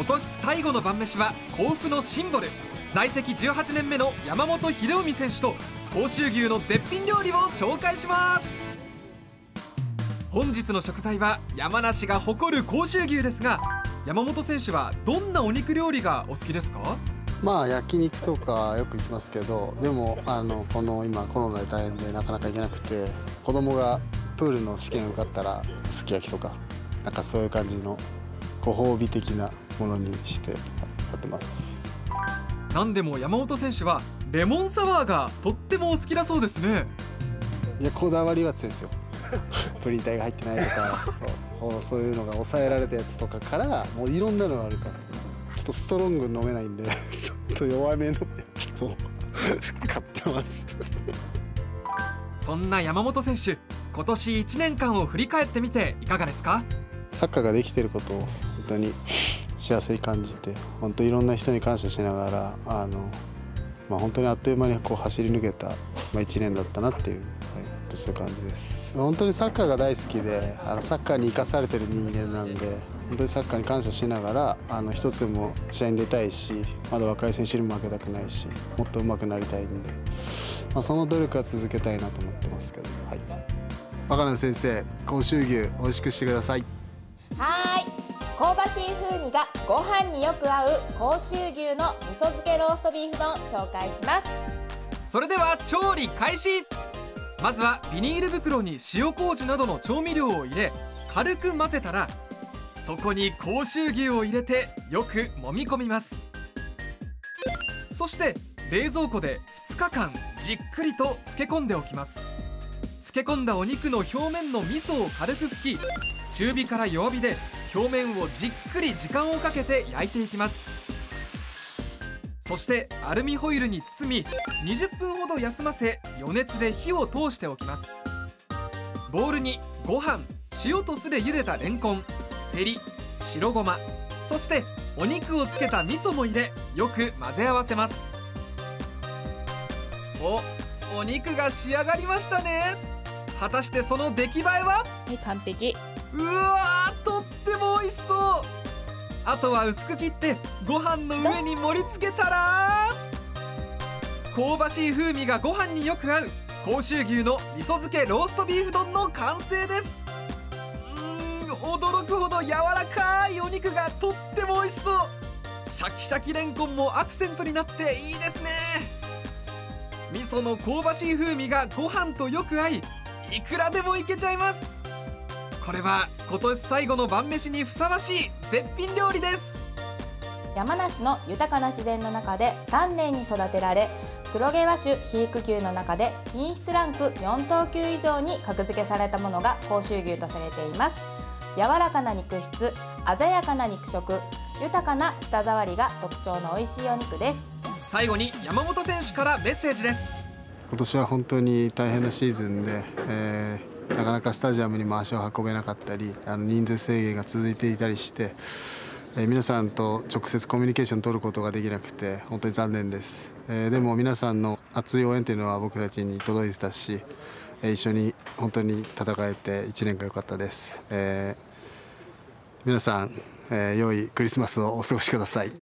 今年最後の晩飯は甲府のシンボル。在籍18年目の山本秀臣選手と甲州牛の絶品料理を紹介します。本日の食材は山梨が誇る甲州牛ですが山本選手はどんなお肉料理がお好きですか？まあ焼肉とかよく行きますけどでもあのこの今コロナで大変でなかなか行けなくて子供がプールの試験受かったらすき焼きとかなんかそういう感じのご褒美的なものにしてやってます。何でも山本選手はレモンサワーがとってもお好きだそうですね。いやこだわりは強いですよ。プリン体が入ってないとかそういうのが抑えられたやつとかからもういろんなのがあるから。ちょっとストロング飲めないんで ちょっと弱めのやつを 買ってます。そんな山本選手今年1年間を振り返ってみていかがですか？サッカーができていることを本当に幸せに感じて本当いろんな人に感謝しながらあの、まあ、本当にあっという間にこう走り抜けた、まあ、1年だったなっていうとそういう感じです。本当にサッカーが大好きであのサッカーに生かされてる人間なんで本当にサッカーに感謝しながらあの一つでも試合に出たいしまだ若い選手にも負けたくないしもっと上手くなりたいんで、まあ、その努力は続けたいなと思ってますけどはい。若菜先生甲州牛美味しくしてください。はい。香ばしい風味がご飯によく合う甲州牛の味噌漬けローストビーフ丼紹介します。それでは調理開始。まずはビニール袋に塩麹などの調味料を入れ軽く混ぜたらそこに甲州牛を入れてよく揉み込みます。そして冷蔵庫で2日間じっくりと漬け込んでおきます。漬け込んだお肉の表面の味噌を軽く拭き中火から弱火で表面をじっくり時間をかけて焼いていきます。そしてアルミホイルに包み20分ほど休ませ余熱で火を通しておきます。ボウルにご飯塩と酢で茹でたレンコンセリ白ごまそしてお肉をつけた味噌も入れよく混ぜ合わせます。おお肉が仕上がりましたね。果たしてその出来栄えは？はい完璧。うわしそう。あとは薄く切ってご飯の上に盛り付けたら香ばしい風味がご飯によく合う甲州牛の味噌漬けローストビーフ丼の完成です。うーん驚くほど柔らかいお肉がとっても美味しそう。シャキシャキレンコンもアクセントになっていいですね。味噌の香ばしい風味がご飯とよく合いいくらでもいけちゃいます。これは今年最後の晩飯にふさわしい絶品料理です。山梨の豊かな自然の中で丹念に育てられ黒毛和種肥育牛の中で品質ランク4等級以上に格付けされたものが甲州牛とされています。柔らかな肉質鮮やかな肉色豊かな舌触りが特徴の美味しいお肉です。最後に山本選手からメッセージです。今年は本当に大変なシーズンで、えーなかなかスタジアムにも足を運べなかったりあの人数制限が続いていたりして、えー、皆さんと直接コミュニケーションを取ることができなくて本当に残念です、えー、でも皆さんの熱い応援というのは僕たちに届いてたし、え、一緒に本当に戦えて1年間良かったです、え、皆さん、え、良いクリスマスをお過ごしください。